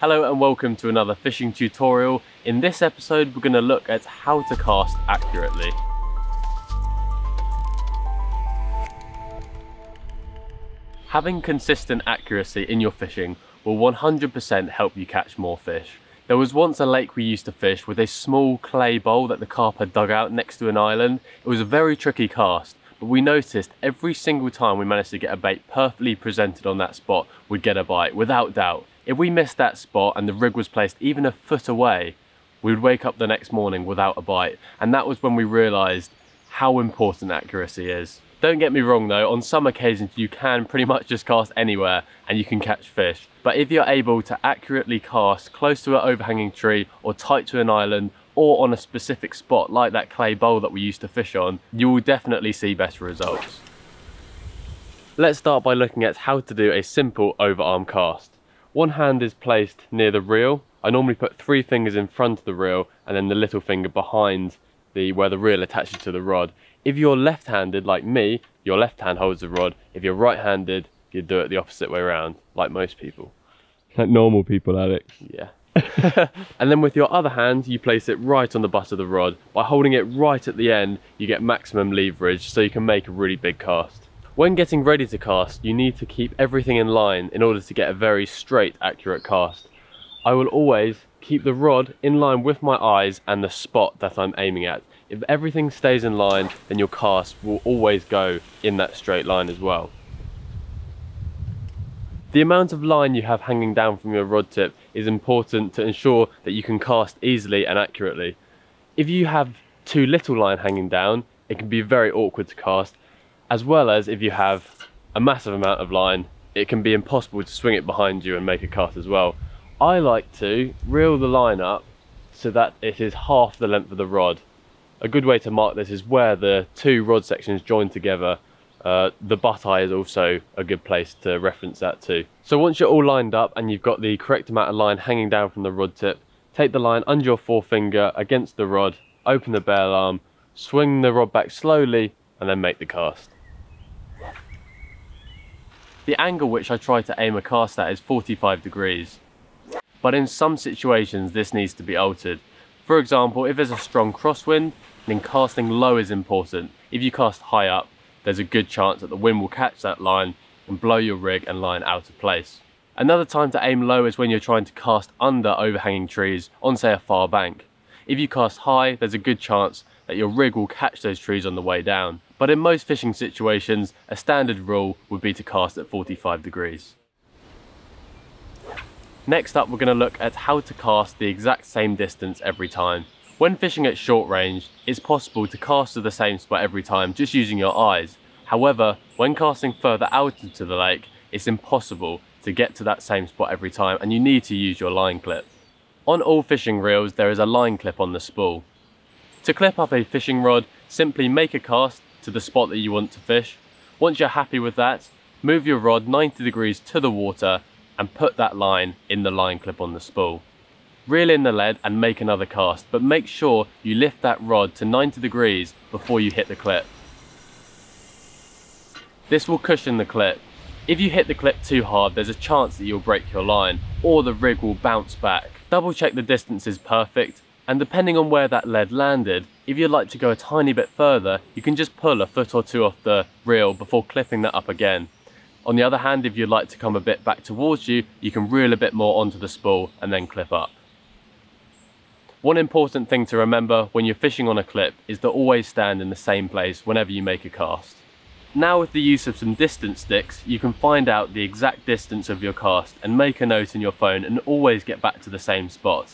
Hello and welcome to another fishing tutorial. In this episode we're going to look at how to cast accurately. Having consistent accuracy in your fishing will 100% help you catch more fish. There was once a lake we used to fish with a small clay bowl that the carp had dug out next to an island. It was a very tricky cast, but we noticed every single time we managed to get a bait perfectly presented on that spot, we'd get a bite, without doubt. If we missed that spot and the rig was placed even a foot away, we would wake up the next morning without a bite. And that was when we realized how important accuracy is. Don't get me wrong though, on some occasions you can pretty much just cast anywhere and you can catch fish. But if you're able to accurately cast close to an overhanging tree or tight to an island or on a specific spot like that clay bowl that we used to fish on, you will definitely see better results. Let's start by looking at how to do a simple overarm cast. One hand is placed near the reel. I normally put three fingers in front of the reel and then the little finger behind the where the reel attaches to the rod. If you're left-handed like me, your left hand holds the rod. If you're right-handed, you do it the opposite way around, like most people. Like normal people, Alex. Yeah. and then with your other hand, you place it right on the butt of the rod. By holding it right at the end, you get maximum leverage so you can make a really big cast. When getting ready to cast, you need to keep everything in line in order to get a very straight, accurate cast. I will always keep the rod in line with my eyes and the spot that I'm aiming at. If everything stays in line, then your cast will always go in that straight line as well. The amount of line you have hanging down from your rod tip is important to ensure that you can cast easily and accurately. If you have too little line hanging down, it can be very awkward to cast, as well as if you have a massive amount of line, it can be impossible to swing it behind you and make a cast as well. I like to reel the line up so that it is half the length of the rod a good way to mark this is where the two rod sections join together. Uh, the butt eye is also a good place to reference that too. So once you're all lined up and you've got the correct amount of line hanging down from the rod tip, take the line under your forefinger against the rod, open the bail arm, swing the rod back slowly and then make the cast. The angle which I try to aim a cast at is 45 degrees. But in some situations this needs to be altered. For example, if there's a strong crosswind, then casting low is important. If you cast high up, there's a good chance that the wind will catch that line and blow your rig and line out of place. Another time to aim low is when you're trying to cast under overhanging trees on say a far bank. If you cast high, there's a good chance that your rig will catch those trees on the way down. But in most fishing situations, a standard rule would be to cast at 45 degrees. Next up, we're going to look at how to cast the exact same distance every time. When fishing at short range, it's possible to cast to the same spot every time just using your eyes. However, when casting further out into the lake, it's impossible to get to that same spot every time and you need to use your line clip. On all fishing reels, there is a line clip on the spool. To clip up a fishing rod, simply make a cast to the spot that you want to fish. Once you're happy with that, move your rod 90 degrees to the water and put that line in the line clip on the spool. Reel in the lead and make another cast, but make sure you lift that rod to 90 degrees before you hit the clip. This will cushion the clip. If you hit the clip too hard, there's a chance that you'll break your line, or the rig will bounce back. Double check the distance is perfect, and depending on where that lead landed, if you'd like to go a tiny bit further, you can just pull a foot or two off the reel before clipping that up again. On the other hand, if you'd like to come a bit back towards you, you can reel a bit more onto the spool and then clip up. One important thing to remember when you're fishing on a clip is to always stand in the same place whenever you make a cast. Now with the use of some distance sticks, you can find out the exact distance of your cast and make a note in your phone and always get back to the same spot.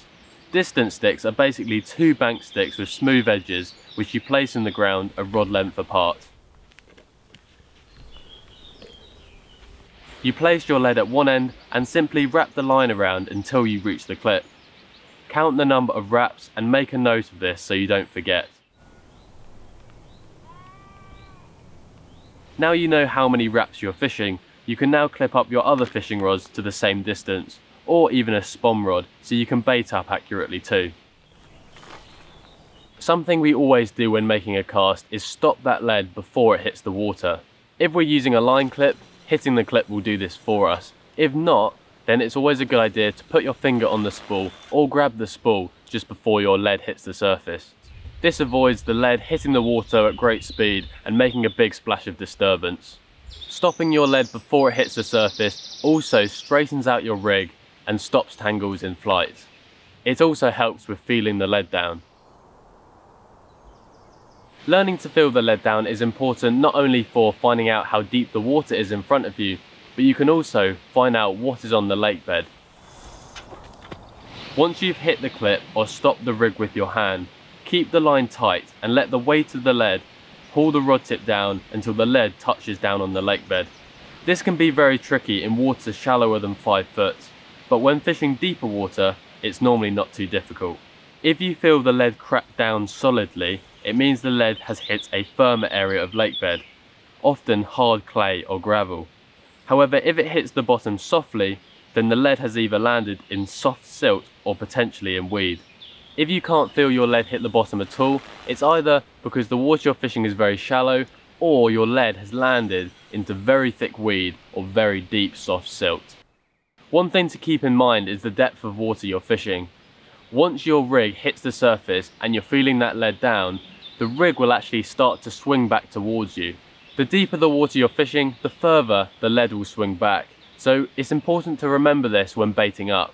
Distance sticks are basically two bank sticks with smooth edges which you place in the ground a rod length apart. You place your lead at one end and simply wrap the line around until you reach the clip. Count the number of wraps and make a note of this so you don't forget. Now you know how many wraps you're fishing, you can now clip up your other fishing rods to the same distance, or even a spomb rod, so you can bait up accurately too. Something we always do when making a cast is stop that lead before it hits the water. If we're using a line clip, hitting the clip will do this for us. If not, then it's always a good idea to put your finger on the spool or grab the spool just before your lead hits the surface. This avoids the lead hitting the water at great speed and making a big splash of disturbance. Stopping your lead before it hits the surface also straightens out your rig and stops tangles in flight. It also helps with feeling the lead down. Learning to feel the lead down is important not only for finding out how deep the water is in front of you, but you can also find out what is on the lake bed. Once you've hit the clip or stopped the rig with your hand, keep the line tight and let the weight of the lead pull the rod tip down until the lead touches down on the lake bed. This can be very tricky in water shallower than 5 foot, but when fishing deeper water, it's normally not too difficult. If you feel the lead crack down solidly, it means the lead has hit a firmer area of lake bed, often hard clay or gravel. However, if it hits the bottom softly, then the lead has either landed in soft silt or potentially in weed. If you can't feel your lead hit the bottom at all, it's either because the water you're fishing is very shallow or your lead has landed into very thick weed or very deep soft silt. One thing to keep in mind is the depth of water you're fishing. Once your rig hits the surface and you're feeling that lead down, the rig will actually start to swing back towards you. The deeper the water you're fishing, the further the lead will swing back. So it's important to remember this when baiting up.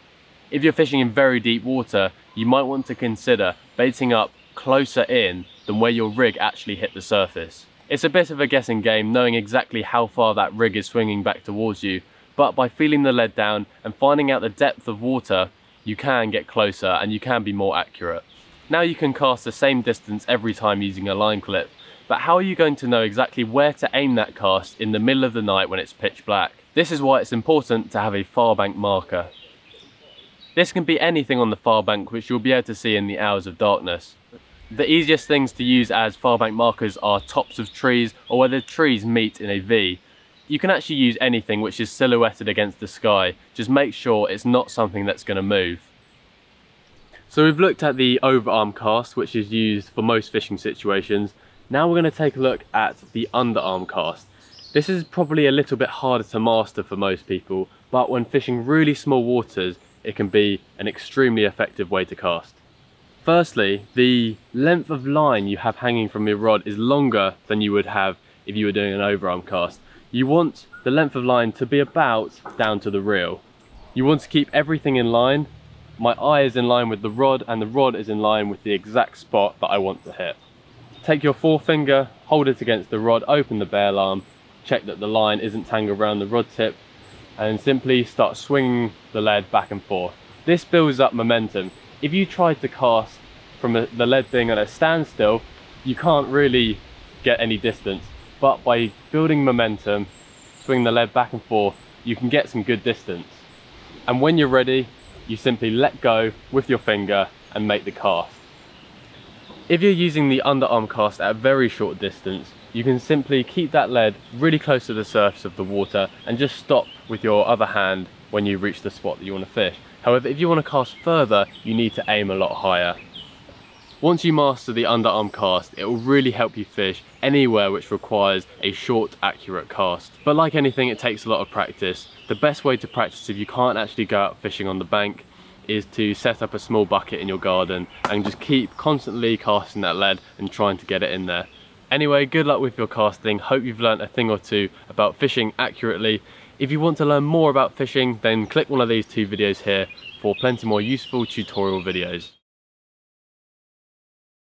If you're fishing in very deep water, you might want to consider baiting up closer in than where your rig actually hit the surface. It's a bit of a guessing game knowing exactly how far that rig is swinging back towards you, but by feeling the lead down and finding out the depth of water, you can get closer and you can be more accurate. Now you can cast the same distance every time using a line clip, but how are you going to know exactly where to aim that cast in the middle of the night when it's pitch black? This is why it's important to have a far bank marker. This can be anything on the far bank which you'll be able to see in the hours of darkness. The easiest things to use as far bank markers are tops of trees or where the trees meet in a V. You can actually use anything which is silhouetted against the sky, just make sure it's not something that's going to move. So we've looked at the overarm cast, which is used for most fishing situations. Now we're going to take a look at the underarm cast. This is probably a little bit harder to master for most people, but when fishing really small waters, it can be an extremely effective way to cast. Firstly, the length of line you have hanging from your rod is longer than you would have if you were doing an overarm cast. You want the length of line to be about down to the reel. You want to keep everything in line my eye is in line with the rod and the rod is in line with the exact spot that I want to hit. Take your forefinger, hold it against the rod, open the bail arm, check that the line isn't tangled around the rod tip and simply start swinging the lead back and forth. This builds up momentum. If you try to cast from the lead being at a standstill, you can't really get any distance. But by building momentum, swing the lead back and forth, you can get some good distance. And when you're ready, you simply let go with your finger and make the cast. If you're using the underarm cast at a very short distance, you can simply keep that lead really close to the surface of the water and just stop with your other hand when you reach the spot that you want to fish. However, if you want to cast further, you need to aim a lot higher. Once you master the underarm cast, it will really help you fish anywhere which requires a short, accurate cast. But like anything, it takes a lot of practice. The best way to practice if you can't actually go out fishing on the bank is to set up a small bucket in your garden and just keep constantly casting that lead and trying to get it in there. Anyway, good luck with your casting. Hope you've learned a thing or two about fishing accurately. If you want to learn more about fishing, then click one of these two videos here for plenty more useful tutorial videos.